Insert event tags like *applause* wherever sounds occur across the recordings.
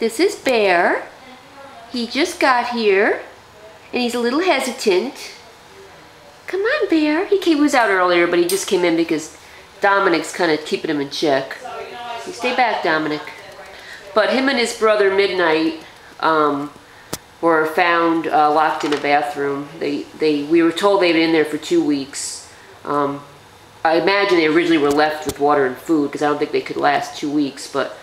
This is Bear. He just got here, and he's a little hesitant. Come on, Bear. He, came, he was out earlier, but he just came in because Dominic's kind of keeping him in check. You stay back, Dominic. But him and his brother, Midnight, um, were found uh, locked in a bathroom. They, they, we were told they'd been in there for two weeks. Um, I imagine they originally were left with water and food because I don't think they could last two weeks, but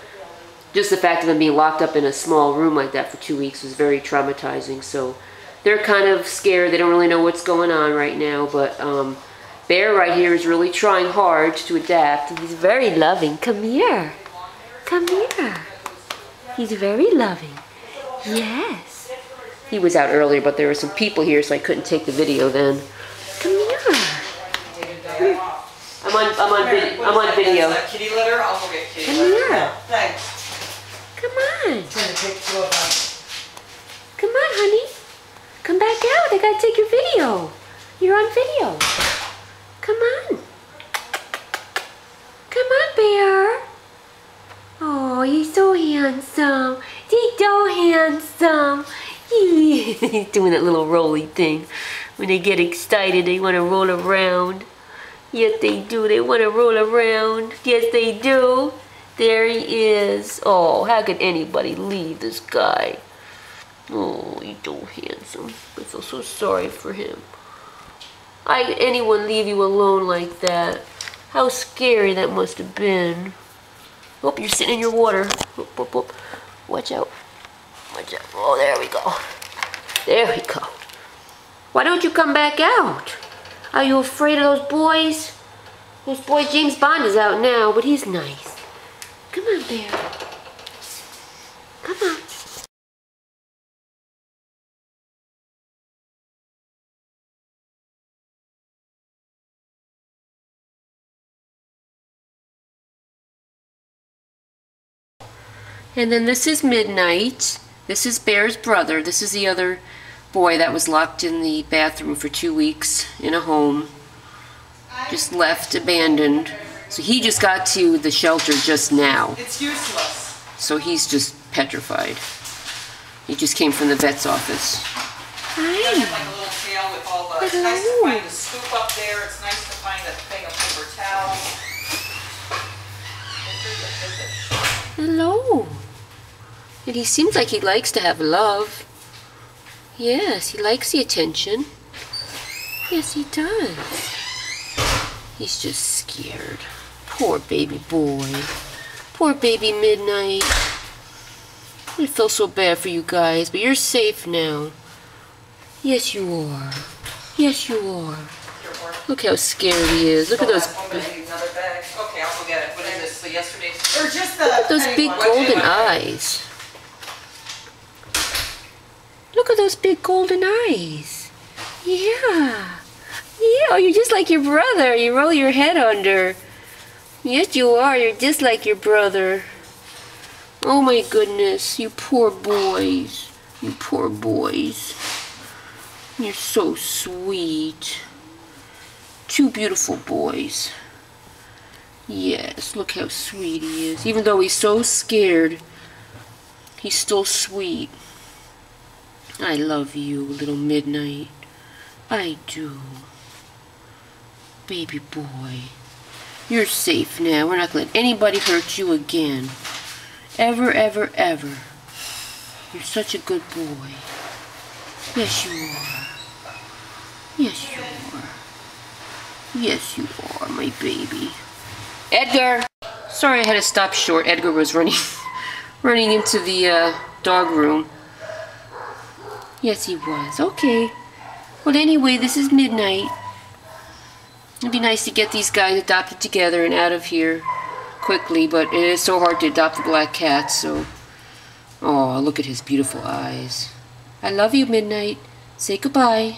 just the fact of them being locked up in a small room like that for two weeks was very traumatizing. So they're kind of scared. They don't really know what's going on right now, but um, Bear right here is really trying hard to adapt. He's very loving. Come here. Come here. He's very loving. Yes. He was out earlier, but there were some people here, so I couldn't take the video then. Come here. I'm on. I'm on. Vid I'm on video. Kitty litter. I'll go get kitty Come here. Thanks. Come on. Trying to take two of us. Come on, honey. Come back out. I gotta take your video. You're on video. Come on. Come on, Bear. Oh, he's so handsome. He's so handsome. He's *laughs* doing that little rolly thing. When they get excited, they want to roll around. Yes, they do. They want to roll around. Yes, they do. There he is. Oh, how could anybody leave this guy? Oh, he's so handsome. I feel so sorry for him. I anyone leave you alone like that? How scary that must have been. Oh, you're sitting in your water. Whoop, whoop, whoop. Watch out. Watch out. Oh, there we go. There we go. Why don't you come back out? Are you afraid of those boys? Those boys, James Bond is out now, but he's nice. Come on, Bear. Come on. And then this is Midnight. This is Bear's brother. This is the other boy that was locked in the bathroom for two weeks in a home. Just left abandoned. So he just got to the shelter just now. It's useless. So he's just petrified. He just came from the vet's office. It doesn't like a little tail with all the, it's nice to find a scoop up there. It's nice to find a thing of paper towels. Hello. And he seems like he likes to have love. Yes, he likes the attention. Yes, he does. He's just scared. Poor baby boy. Poor baby Midnight. I feel so bad for you guys, but you're safe now. Yes, you are. Yes, you are. Look how scared he is. Look at those maybe another bag. Okay, I'll go get it. What is this? So yesterday's. Or just the. those big golden eyes. Look at those big golden eyes. Yeah. Yeah, you're just like your brother. You roll your head under. Yes, you are. You're just like your brother. Oh my goodness, you poor boys. You poor boys. You're so sweet. Two beautiful boys. Yes, look how sweet he is. Even though he's so scared, he's still sweet. I love you, little midnight. I do. Baby boy. You're safe now. We're not going to let anybody hurt you again. Ever, ever, ever. You're such a good boy. Yes, you are. Yes, you are. Yes, you are, my baby. Edgar! Sorry I had to stop short. Edgar was running *laughs* running into the uh, dog room. Yes, he was. Okay. Well, anyway, this is midnight. It'd be nice to get these guys adopted together and out of here quickly, but it is so hard to adopt the black cat, so... Oh, look at his beautiful eyes. I love you, Midnight. Say goodbye.